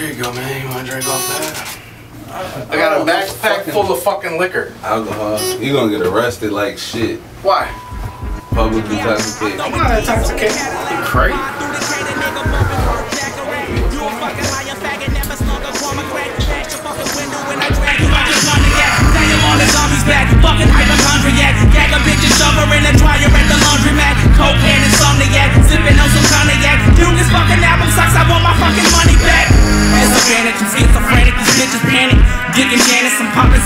There you go, man. You want to drink off that? I got a oh, backpack full of fucking liquor. Alcohol. You gonna get arrested like shit. Why? Public intoxication. I'm not intoxicated. You crazy? Fucking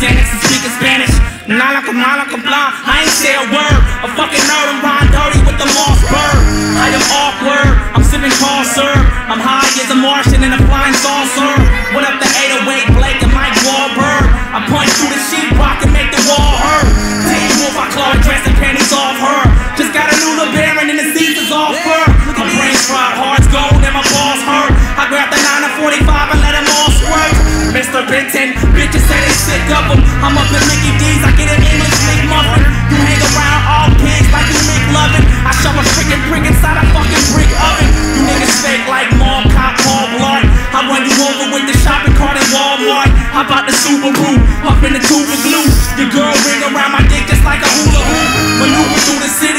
Xanax and speaking Spanish. Nala Kamala Kablam, I ain't say a word. A fucking nerd, I'm Ron Dirty with the Moss Bird. I am awkward, I'm sipping cold syrup. I'm high as a Martian in a flying saucer. What up the 808 Blake and Mike Wahlberg? I punch through the sheetrock and make the wall hurt. Teen Wolf, I claw dress and panties off her. Just got a new LeBaron and the Caesars off her. My brain's fried, heart's gold and my balls hurt. I grab the 9 to 45 and let them all squirt. Mr. Benton, I'm up in Mickey D's, I get an English Nick muffin. You hang around all pigs like you make lovin'. I shove a freaking brick inside a fucking brick oven. You niggas fake like mall cop, Paul Blart. I run you over with the shopping cart at Walmart. How about the Subaru? Up in the tube of glue. Your girl ring around my dick just like a hula hoop. Maneuver through the city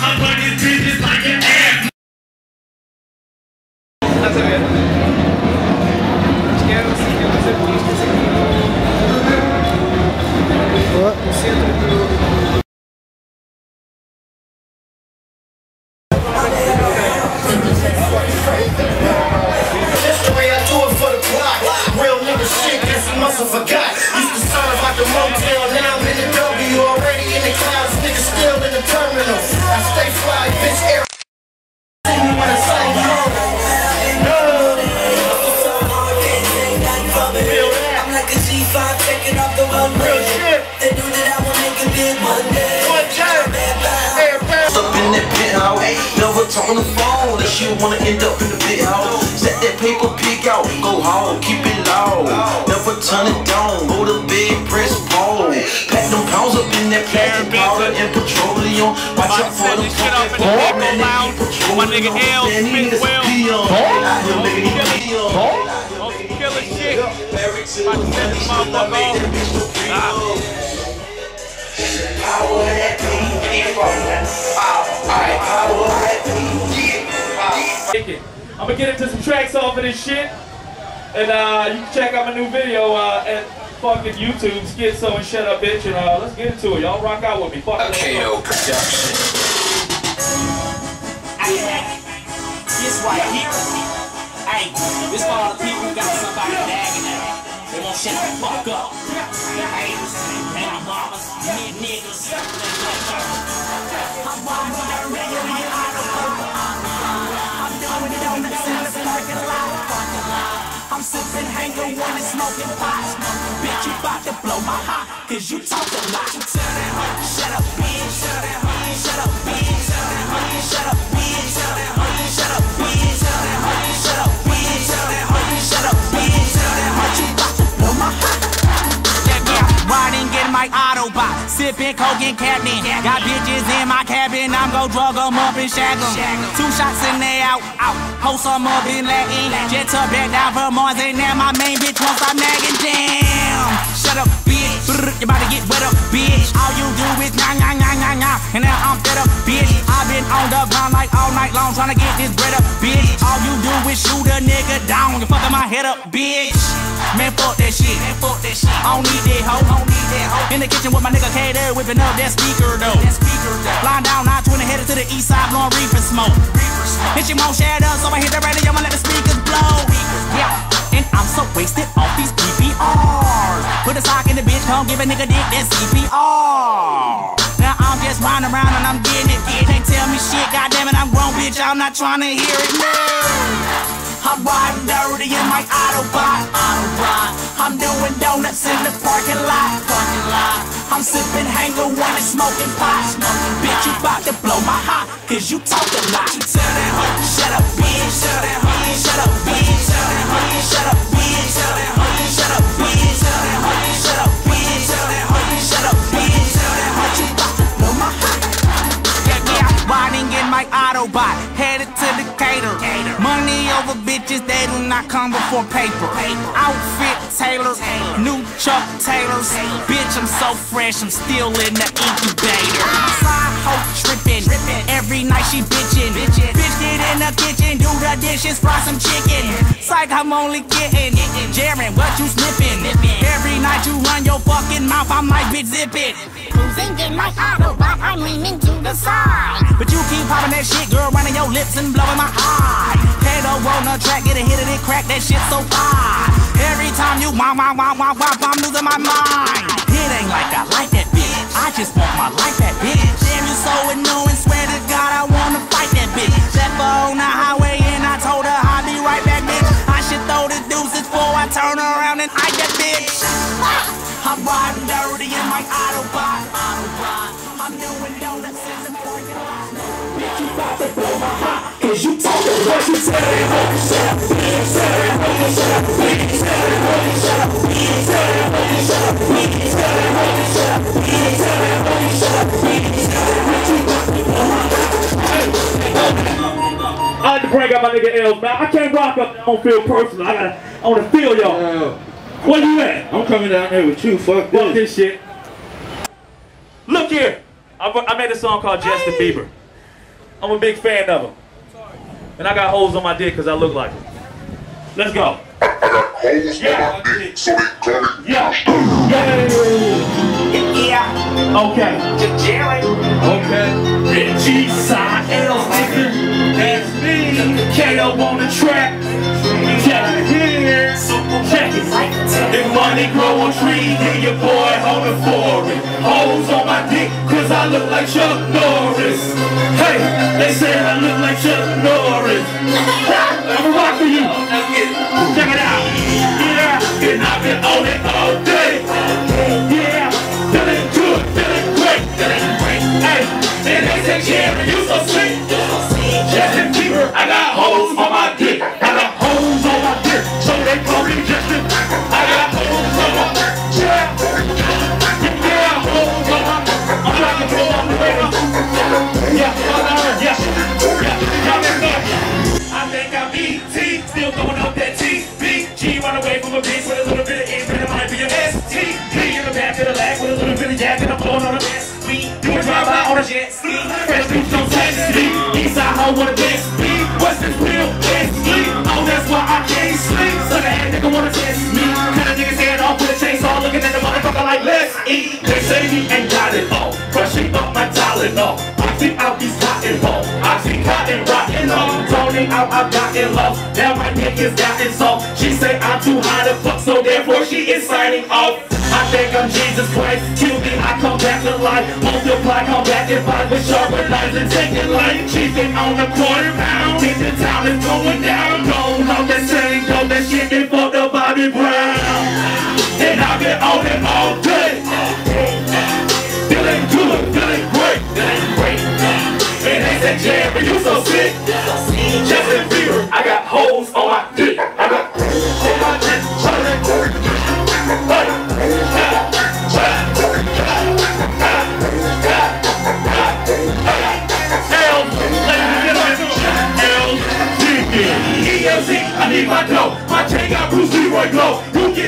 I'm on this Never turn the phone unless you wanna end up in the big house. Set that paper pick out, go home, keep it low. Never turn it down, go to bed, press pause. Pack them pounds up in that plastic powder and petroleum. Watch out for the fucking bomb, man, they keep petroleum. My nigga L, Man, he Smith is a Will. peon. Out here making it peon. On some killer shit. About to set this motherfucker off. Ah. I'm gonna get into some tracks off of this shit. And uh, you can check out my new video uh, at fucking YouTube, Schizo and Shut Up Bitch. And uh, let's get into it. Y'all rock out with me. Fuck it, let's production. This right here. Hey, this for all the people who got somebody nagging shut the fuck up. And I'm doing it on the. I'm sipping Hangar when it's smoking pot. Bitch, you bout to blow my hot, cause you talk a lot. Shut up, bitch. Shut up, bitch. Shut up, Sipping coke and Captain. Got bitches in my cabin. I'm gon' drug 'em up and shag 'em. Two shots and they out. out. Host 'em up in Latin. Jet to back down from Mars. And now my main bitch won't stop nagging. Damn. Shut up, bitch. You about to get wet up, bitch. All you do is nah, nah, nah, nah, nah. And now I'm fed up, bitch. I've been on the ground like all night long trying to get this bread up, bitch. All you do is shoot a nigga down. You fucking my head up, bitch. Man, fuck that shit. Man, fuck that shit. I don't need that hoe. In the kitchen with my nigga K there, whipping up that speaker though. That speaker though. Flying down 920 headed to the east side, blowing reefer smoke. Reefer smoke. And she won't share up, so I hit the radio, I'ma let the speakers blow. Yeah. And I'm so wasted off these PPRs. Put a sock in the bitch, come give a nigga dick that CPR. Now I'm just riding around and I'm getting it. Can't tell me shit, goddamn it, I'm grown, bitch. I'm not trying to hear it. No. I'm riding dirty in my Autobot. Autobot. I'm doing donuts in the parking lot. Parking lot. I'm sipping Hangar One and smoking pot. Smoking bitch, you bout to blow my hot. Cause you talk a lot. You tell that hoe, shut up, bitches, they do not come before paper. Outfit Taylor, new Chuck Taylors. Bitch, I'm so fresh, I'm still in the incubator. Side hoe trippin', every night she bitchin'. Bitch, get in the kitchen, do the dishes, fry some chicken. Psych, I'm only getting, Jarren, what you sniffin'? Every night you run your fucking mouth, I might bitch zip it. Cruising in my Autobot, I'm leaning to the side. But you keep popping that shit, girl, running your lips and blowing my eye. Kato on the track, get a hit of it, crack that shit so high. Every time you wah wah wah wah wah, I'm losing my mind. It ain't like I like that bitch, I just want my life that bitch. Damn, you so annoying, swear to God, I wanna fight that bitch. Left her on the highway and I told her I'll be right back, bitch. I should throw the deuces before I turn around and eye that bitch. I'm riding dirty in my Autobot. Autobot. I had to bring out my nigga L's, man. I can't rock up. I don't feel personal. I gotta, I wanna feel y'all. Where you at? I'm coming down there with you. Fuck Fuck this. this shit. Look here. I, I made a song called Justin Bieber. I'm a big fan of him. And I got holes on my dick because I look like it. Let's go. Yeah. Yeah. Yeah. Yeah. Okay. Okay. G side L's nigga. That's me. K.O. on the track. It it. If money grow on trees, then your boy on for forest. Holes on my dick, cause I look like Chuck Norris. Hey, they say I look like Chuck Norris. Wanna text me. Western real Wesley. Oh, that's why I can't sleep. So that nigga wanna test me. Kind of niggas head off with a chainsaw, looking at the motherfucker like let's eat. They say he ain't got it all. Crushing up my Tylenol. I see out these cotton balls. I see cotton rotting off. Toning out, I've gotten lost. Now my dick is gotten soft. She say I'm too high to fuck, so therefore she is signing off. I think I'm Jesus Christ. Kill me, I come back to life. Multiply, come back and fight with sharper knives and taking life. Cheating on the quarter pound. Think the town is going down. Don't know that same, go that shit and fuck the Bobby Brown. And I've been on it all day. Feeling good, feeling great. And they said, Jerry, you so sick. Justin Bieber, I got holes on my dick.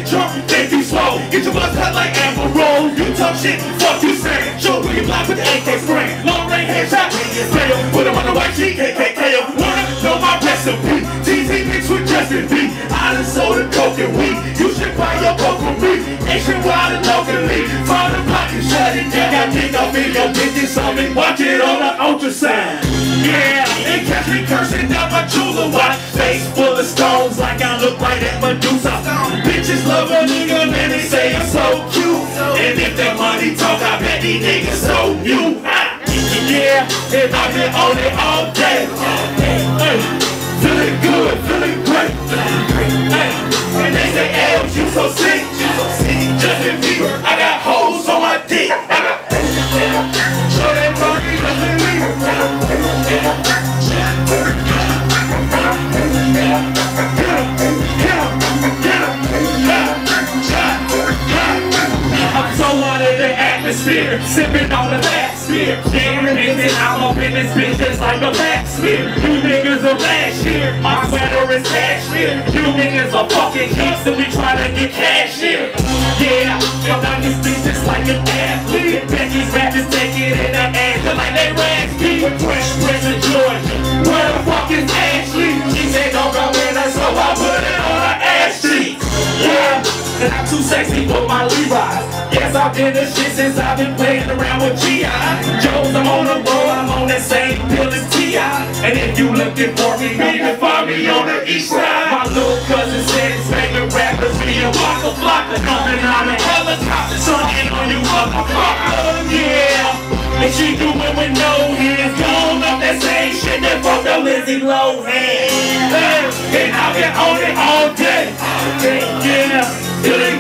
Get drunk, think you slow. Get your buzz cut like Amber Rose. You talk shit, fuck you say. Show who you block with the AK spray. Long range headshot, fail. Put him on the white sheet, KKK. Wanna know my recipe? TZ mixed with Justin B. I done sold the coke and weed. You should buy your coke from me. Nationwide and locally. Find a can shut it down. I think I'll be your bitches me. Watch it on the ultrasound. Yeah, they catch me cursing down my jeweler watch. Face full of stones like I look like that Medusa. Love a nigga, man, they say I'm so cute. And if that money talk, I bet these niggas so you. Ah, Yeah, and I've been on it all day. Hey, feeling good, feeling great. Hey, and they say, L, you so sick. Sipping on the last beer. In it, I'm up in this bitch just like a backsphere. You niggas are last year, my sweater is cashmere. You niggas are fucking geeks and we try to get cash here. Yeah, I'm on this bitch just like an athlete. Becky's rappers take it in the ass like they rags me. Fresh Prince Georgia, where the fuck is Ashley? She said don't go in her, so I put it on her ass cheeks. Yeah. And I'm too sexy for my Levi's. Yes, I've been the shit since I've been playing around with G.I. Joe's, I'm on the road, I'm on that same pill as T.I. And if you looking for me, you can find me on the east side. My little cousin said his favorite rappers be a Waka Flocka. Jumping on a helicopter, sunning on you motherfucker. Yeah. And she do it with no hands, gone up that same shit that fucked up Lizzie Lohan. Hey, and I've been on it all day. Yeah, feeling good,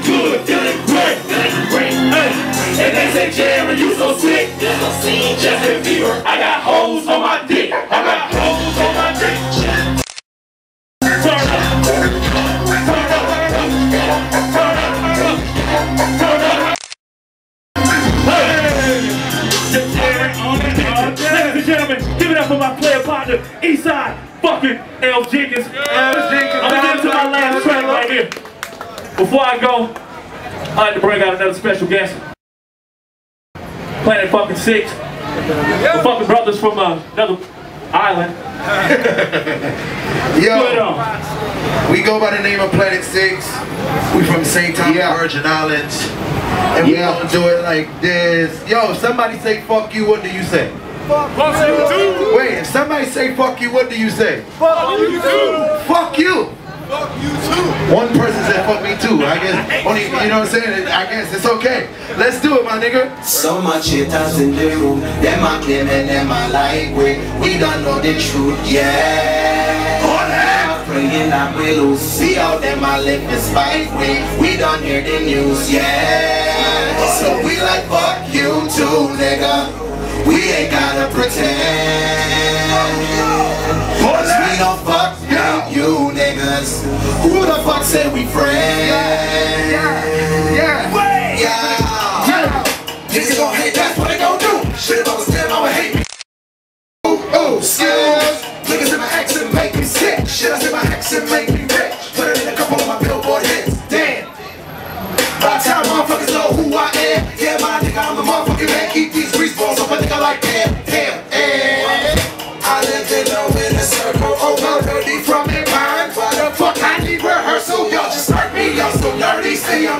and they say, Jerry, you so sick. Justin Bieber, I got hoes on my dick. I got hoes on my dick. Turn up. Turn up. Turn up. Turn up. Ladies and gentlemen, give it up for my player partner, Eastside fucking L. Jenkins. L Jenkins. I'm gonna get into my last track right here. Before I go, I'd like to bring out another special guest. Planet fucking Six. The fucking brothers from uh, another island. Put it Yo, we go by the name of Planet Six. We from St. Thomas Virgin Islands. And we gonna do it like this. Yo, if somebody say fuck you, what do you say? Wait, if somebody say fuck you, what do you say? Fuck you too. Fuck you. Fuck you too. One person said fuck me too. I guess only you know what I'm saying? I guess it's okay. Let's do it, my nigga. So much haters in the room, them a claim and them a like we We don't know the truth, yeah I'm Praying that we lose, see how them a live despite we We don't hear the news, yeah So we like fuck you too, nigga niggas Who the fuck said we friends?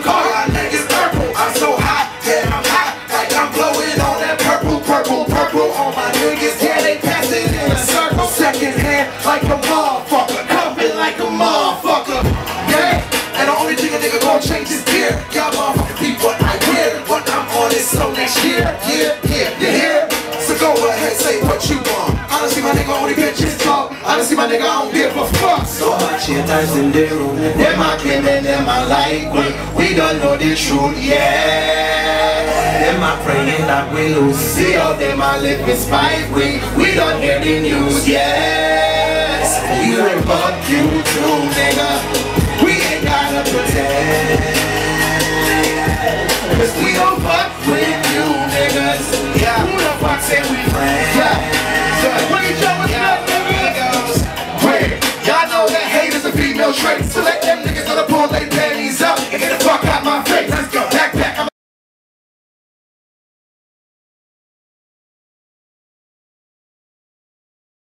I'm niggas purple. I'm so hot, yeah, I'm hot. Like I'm blowing on that purple, purple, purple on my niggas. Yeah, they pass it in a circle. Second hand, like motherfucker. My I don't give a fuck. So much haters in the room. Them I claim and them I like. We, we don't know the truth, yeah. Them I praying that we lose. See how them I live in spite. We, we don't hear the news, yes. We like fuck you too, nigga. We ain't gotta pretend. Cause we don't fuck trace. Select them niggas on the pole, they pay.